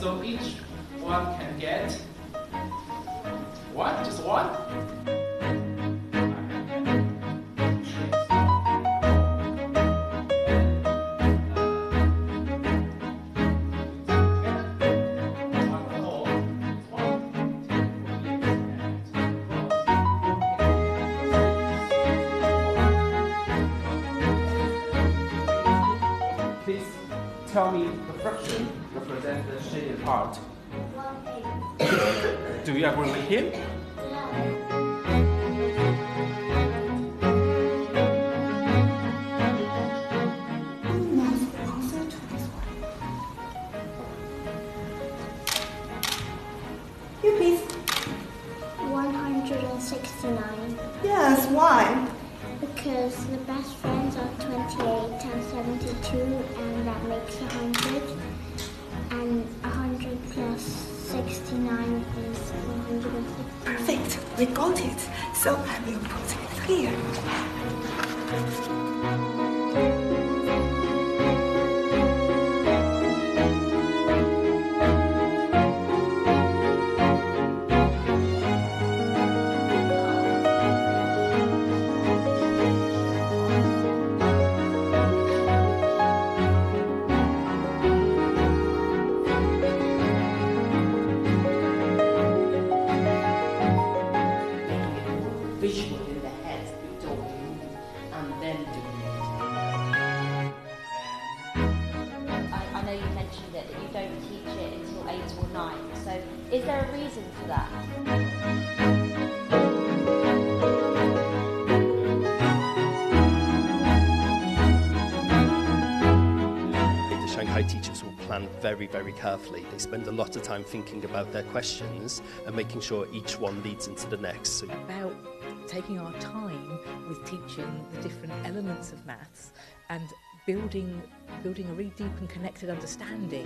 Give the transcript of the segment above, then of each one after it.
so each one can get one, just one. Tell me the fraction represents the shaded part. Do you agree with him? You please. 169. Yes, why? Because the best friends are 28 and 72, and that makes 100. And 100 plus 69 is 169. Perfect. We got it. So I will put it here. Visual in the head before doing and then doing it. I, I know you mentioned it, that you don't teach it until 8 or 9. So is there a reason for that? The Shanghai teachers will plan very, very carefully. They spend a lot of time thinking about their questions and making sure each one leads into the next. So about taking our time with teaching the different elements of maths and building building a really deep and connected understanding.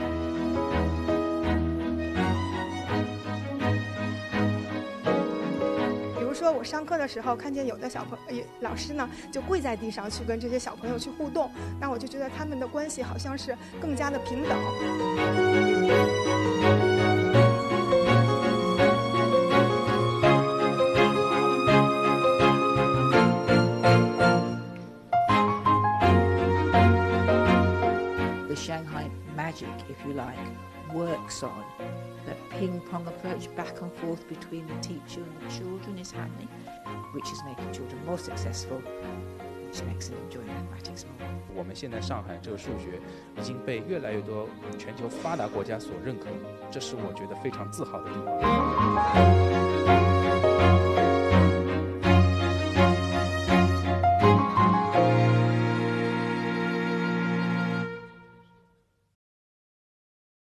比如说，我上课的时候看见有的小朋友、老师呢，就跪在地上去跟这些小朋友去互动，那我就觉得他们的关系好像是更加的平等。if you like, works on. That ping pong approach back and forth between the teacher and the children is happening, which is making children more successful, which makes them enjoy mathematics more. 我们现在上海这个数学已经被越来越多全球发达国家所认可，这是我觉得非常自豪的地方。